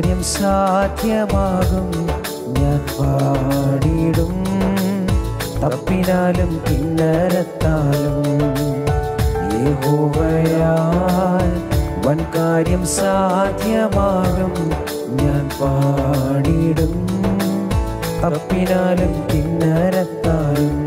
ദേശഭാഗം ഞാൻ പാടിയിടും തപ്പിനാലും പിന്നരത്താലും വൻ കാര്യം സാധ്യമാകും. ഞാൻ പാടിയിടും തപ്പിനാലും കിന്നരത്താലും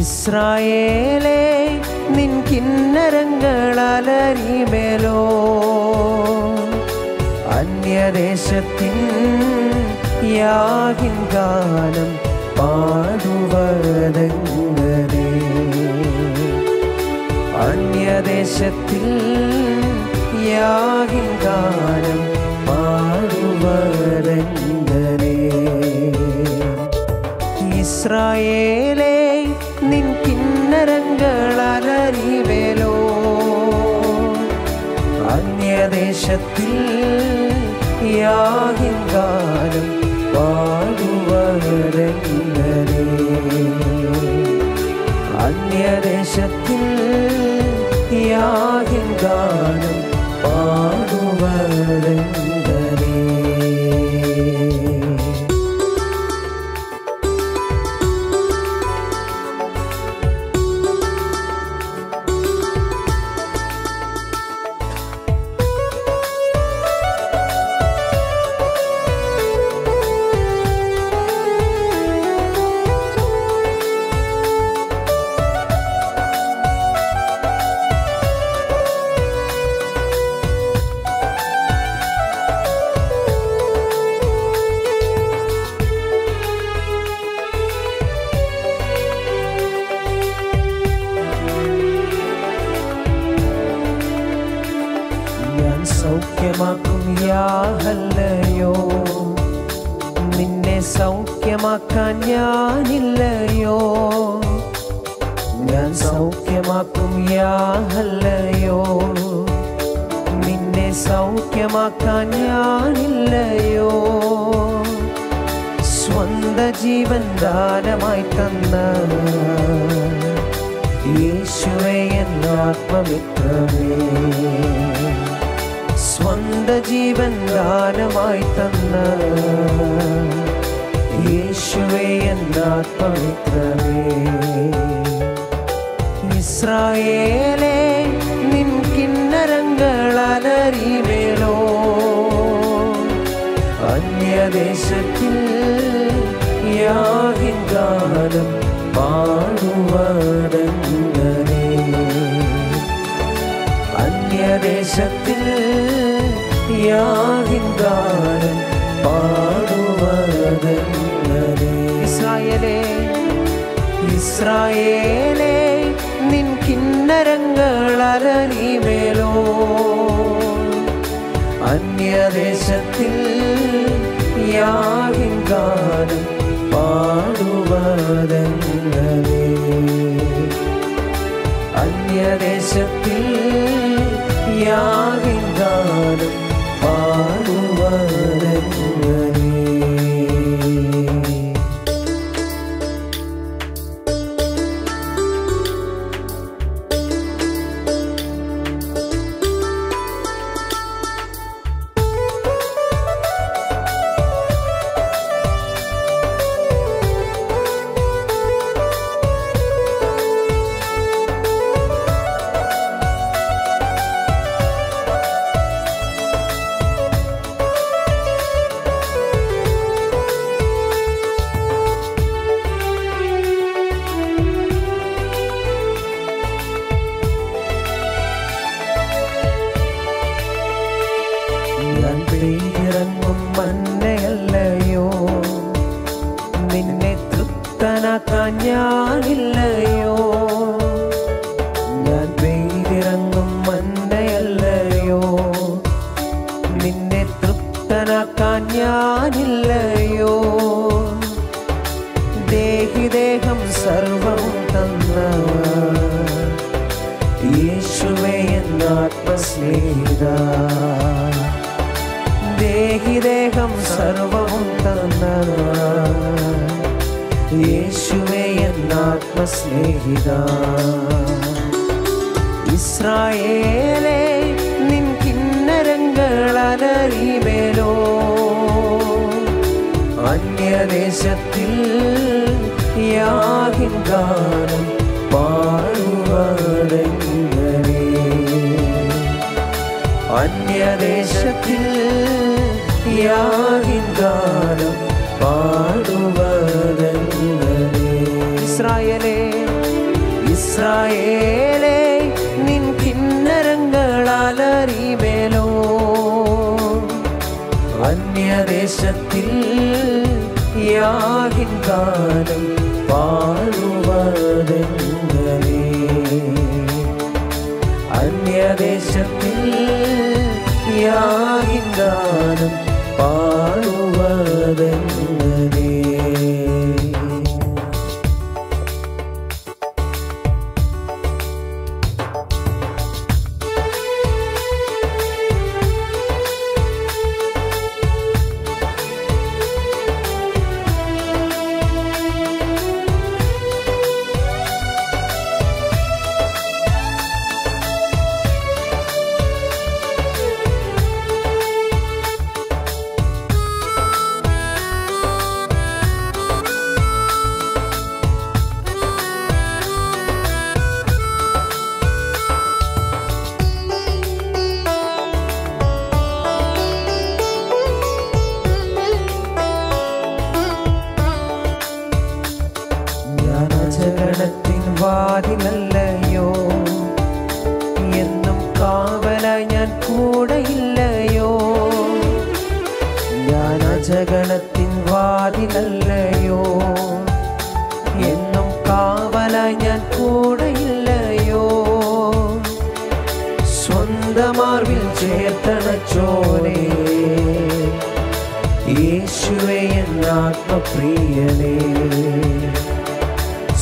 ഇസ്രായേലേ നിൻ കിന്നരങ്ങളലരിമേലോ അന്യദേശത്തിൻ യാഹിൻ ഗാനം പാടുവതങ്ങരേ അന്യദേശത്തിൽ യാഹിൻ ഗാനം പാടുവതങ്ങരേ ഇസ്രായേലേ നിൻ കിന്നരങ്ങളറിവേലോ അന്യദേശത്തിൽ യാഹിൻ ഗാനം പാടുവരെങ്ങനെ സൗഖ്യമാക്കാൻ ഞാനില്ലയോ? സ്വന്ത ജീവൻ ദാനമായി തന്ന യേശുവേ എന്ന ആത്മമിത്രമേ. സ്വന്ത ജീവൻ ദാനമായി തന്ന യേശുവേ എന്ന ആത്മമിത്രമേ. ഇസ്രായേലേ അന്യദേശത്തിൽ യാഹിൻ ഗാനം പാടുവടങ്ങനെ അന്യദേശത്തിൽ യാഹിൻ ഗാനം പാടുവടങ്ങനെ ഇസ്രായേലേ. ഇസ്രായേലേ നിൻ കിന്നരങ്ങളലരിവേലോ അന്യദേശത്തിൽ യാഹിൻ ഗാനം പാടുവതെങ്ങനെ അന്യദേശത്തിൽ യാഹിൻ ഗാനം പാടുവതെങ്ങനെ mình. സർവവും തന്ന യേശുവേ എന്ന ആത്മസ്നേഹിത ഇസ്രായേലേ നിൻ കിന്നരങ്ങളലരിമേലോ അന്യദേശത്തിൽ യാഹിൻ ഗാനം അന്യദേശത്തിൽ യാഹിൻ ഗാനം പാടുവതെങ്ങനെ ഇസ്രായേലേ ഇസ്രായേലേ നിൻ കിന്നരങ്ങളാലറിമേലോ അന്യദേശത്തിൽ യാഹിൻ കാലം പാടുവതെങ്ങനെ എന്നാത്മപ്രിയനേ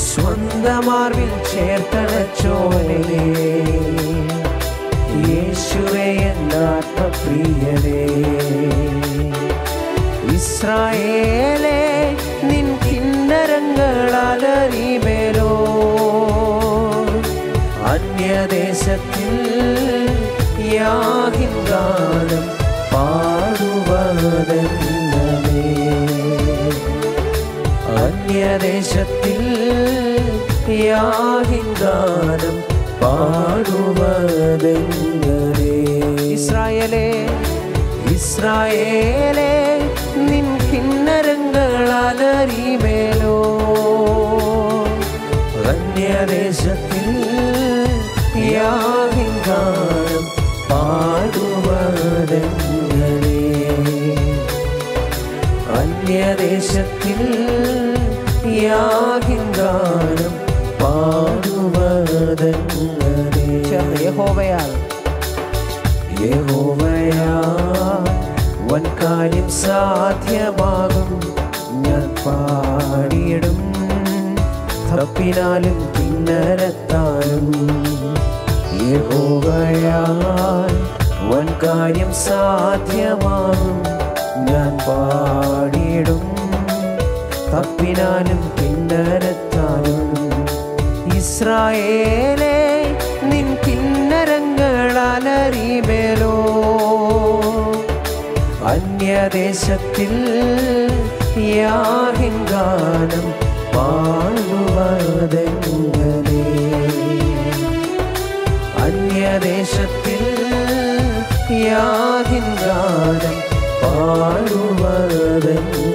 സ്വന്തമാർവിൽ ചേർത്തണച്ചോനേ യേശുവേ എന്നാത്മപ്രിയനേ ഇസ്രായേലേ നിൻ കിന്നരങ്ങളാലറിമേലോ അന്യദേശത്തിൽ യാഹിൻ ഗാനം പാടുവതെന്നമേ അന്യദേശത്തിൽ യാഹിൻ ഗാനം പാടുവതെങ്ങനെ? ഇസ്രായേലേ ഇസ്രായേലേ നിൻ കിന്നരങ്ങളാലറിമേലോ അന്യദേശത്തിൽ യാഹിൻ ഗാനം പാടുവതെങ്ങനെ? അന്യദേശത്തിൽ യഹോവയാൽ. യഹോവയാൽ വൻ കാര്യം സാധ്യമാകും. ഞാൻ പാടിയിടും തപ്പിനാലും കിന്നരത്താലും. യഹോവയാൽ വൻ കാര്യം സാധ്യമാകും. ഞാൻ പാടിയിടും തപ്പിനാലും കിന്നരത്താലും ഇസ്രായേലേ നിൻ കിന്നരങ്ങളാലറിമേലോ അന്യദേശത്തിൽ യാഹിംഗാനം പാടുവതെങ്ങനെ അന്യദേശത്തിൽ യാഹിംഗാനം പാടുവതെങ്ങനെ